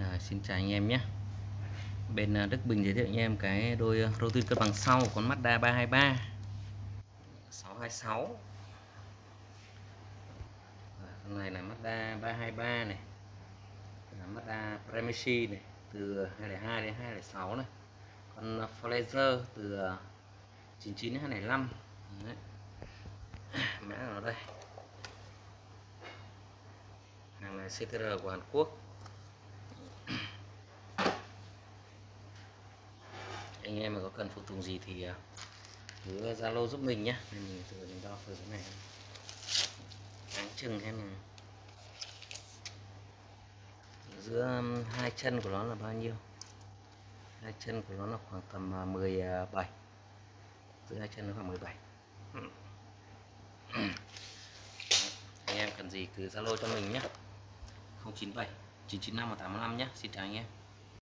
À, xin chào anh em nhé. Bên à, Đức Bình giới thiệu anh em cái đôi à, rô tin cân bằng sau của con Mazda 323 626 à, Con này là Mazda 323 này. Là Mazda Premacy này từ 202 đến 206 này. Con à, Flazer từ à, 99 đến 205 Đấy. Mã của nó đây. Hàng này CTR của Hàn Quốc. Anh em mà có cần phụ tùng gì thì à, cứ zalo giúp mình nhé. Nên mình thử mình đo thử cái này. Áng chừng xem là giữa um, hai chân của nó là bao nhiêu? Hai chân của nó là khoảng tầm à, 17 à, giữa hai chân nó khoảng 17 anh em cần gì cứ zalo cho mình nhé. 097 995 185 nhé. Xin chào anh em.